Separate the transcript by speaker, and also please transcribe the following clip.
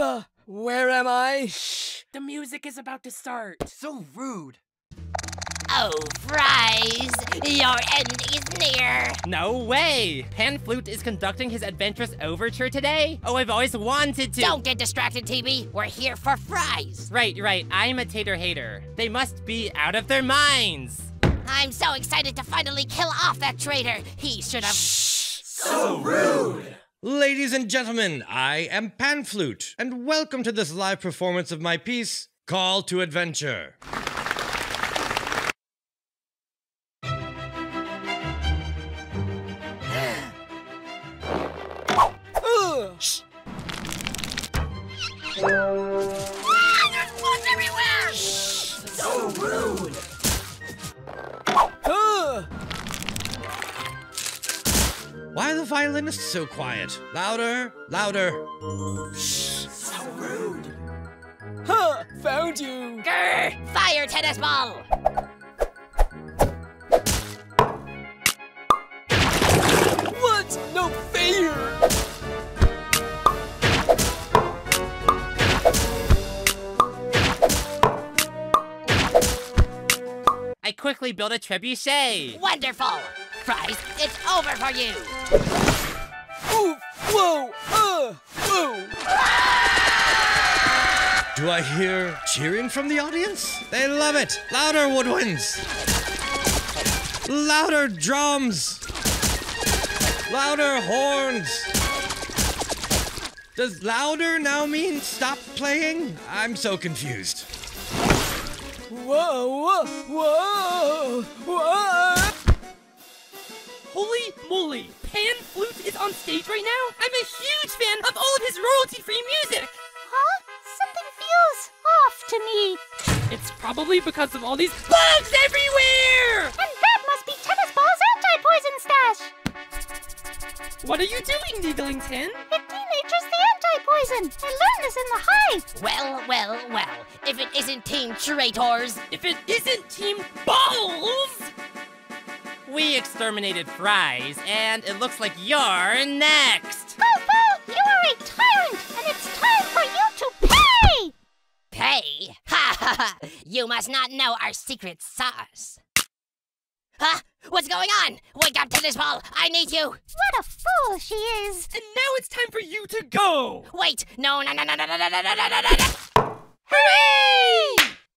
Speaker 1: Uh, where am I?
Speaker 2: Shh! The music is about to start.
Speaker 3: So rude.
Speaker 4: Oh, Fries, your end is near.
Speaker 5: No way! Pan Flute is conducting his adventurous overture today? Oh, I've always wanted to.
Speaker 4: Don't get distracted, TB. We're here for Fries.
Speaker 5: Right, right. I'm a tater hater. They must be out of their minds.
Speaker 4: I'm so excited to finally kill off that traitor. He should have. Shh!
Speaker 3: So rude.
Speaker 6: Ladies and gentlemen, I am Pan Flute, and welcome to this live performance of my piece, Call to Adventure.
Speaker 4: Ah, there's blood everywhere!
Speaker 3: So rude.
Speaker 6: Why are the violinists so quiet? Louder, louder.
Speaker 3: Shh, So rude.
Speaker 1: Huh, found you.
Speaker 4: Grr! Fire tennis ball!
Speaker 1: What? No fair.
Speaker 5: I quickly built a trebuchet.
Speaker 4: Wonderful! Fries, it's over for you!
Speaker 1: Ooh, whoa, uh, whoa.
Speaker 6: Do I hear cheering from the audience? They love it. Louder, woodwinds. Louder, drums. Louder, horns. Does louder now mean stop playing? I'm so confused.
Speaker 1: Whoa, whoa, whoa, whoa.
Speaker 2: Holy moly! Pan Flute is on stage right now? I'm a huge fan of all of his royalty-free music!
Speaker 7: Huh? Something feels off to me.
Speaker 2: It's probably because of all these bugs everywhere!
Speaker 7: And that must be Tennis Ball's anti-poison stash.
Speaker 2: What are you doing, Needlington?
Speaker 7: It denatures the anti-poison. I learned this in the hive.
Speaker 4: Well, well, well. If it isn't Team Traitors,
Speaker 2: If it isn't Team Balls!
Speaker 5: We exterminated Fries, and it looks like you're next.
Speaker 7: Boo Boo, you are a tyrant, and it's time for you to pay.
Speaker 4: pay! Ha ha ha! You must not know our secret sauce. Huh? What's going on? Wake up, Tennis Ball! I need you!
Speaker 7: What a fool she is.
Speaker 2: And now it's time for you to go!
Speaker 4: Wait! No, no, no, no, no, no, no, no, no, no, no, no!
Speaker 2: Hooray!